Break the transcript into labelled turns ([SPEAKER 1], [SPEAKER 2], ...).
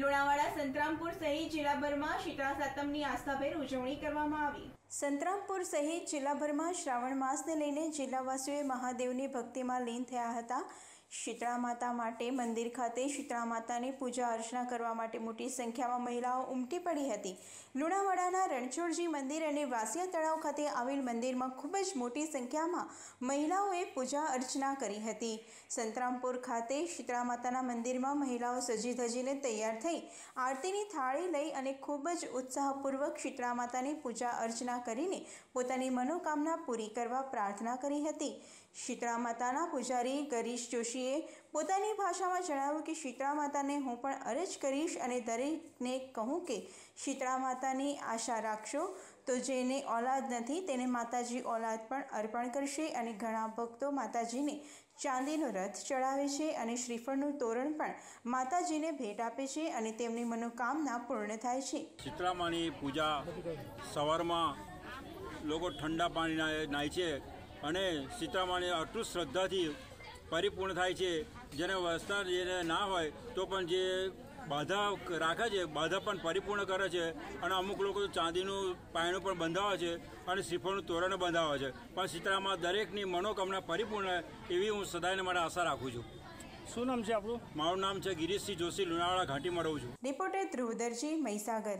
[SPEAKER 1] લુણાવાડા સંતરામપુર સહિત જિલ્લાભરમાં શીતળા સાતમની આસ્થાભેર ઉજવણી કરવામાં આવી. સંતરામપુર સહિત જિલ્લાભરમાં શ્રાવણ માસને લઈને જિલ્લાવાસીઓએ મહાદેવની ભક્તિમાં લીન થયા હતા. શીતળા માતા માટે મંદિર ખાતે શીતળા માતાની પૂજા અર્ચના કરવા માટે મોટી સંખ્યામાં મહિલાઓ ઉમટી પડી હતી. લુણાવાડાના રણછોડજી મંદિર અને વાસિયા તળાવ ખાતે આવેલ મંદિરમાં ખૂબ જ મોટી સંખ્યામાં મહિલાઓએ પૂજા અર્ચના કરી હતી. સંતરામપુર ખાતે શીતળા માતાના મંદિરમાં મહિલાઓ સજી ધજીને તૈયાર થઈ આરતીની થાળી લઈ અને ખૂબ જ ઉત્સાહપૂર્વક શીતળા માતાની પૂજા અર્ચના કરીને પોતાની મનોકામના પૂરી કરવા પ્રાર્થના કરી હતી. શીતળા માતાના પૂજારી ગરીશ જોશીએ પોતાની ભાષામાં જણાવ્યું કે, શીતળા માતાને હું પણ અરજ કરીશ અને દરેકને કહું કે, શીતળા માતાની આશા રાખશો તો જેને ઓલાદ નથી, તેને માતાજી ઓલાદ પણ અર્પણ કરશે અને ઘણા ભક્તો માતાજીને ચાંદીનો રથ ચડાવે છે અને શ્રીફળનું તોરણ પણ માતાજીને ભેટ આપે છે અને તેમની મનોકામના પૂર્ણ થાય છે.
[SPEAKER 2] શીતળામાની પૂજા સવારમાં લોકો ઠંડા પાણી નાય છે અને શીતળામાની આટલું શ્રદ્ધાથી પરિપૂર્ણ થાય છે. જેને વસ્તા જેને ના હોય તો પણ જે બાધા રાખે છે બાધા પણ પરિપૂર્ણ કરે છે. અને અમુક લોકો તો ચાંદીનું પાયણું પણ બંધાવે છે અને શ્રીફળનું તોરણ બંધાવે છે. પણ શીતળામાં દરેકની મનોકામના પરિપૂર્ણ એવી હું સદાયને માટે આશા રાખું છું.
[SPEAKER 3] શું નામ છે આપણું?
[SPEAKER 2] મારું નામ છે ગિરીશસિંહ જોશી લુણાવાડા ઘાટીમાં રહું છું.
[SPEAKER 1] રિપોર્ટર ધ્રુવ મહીસાગર.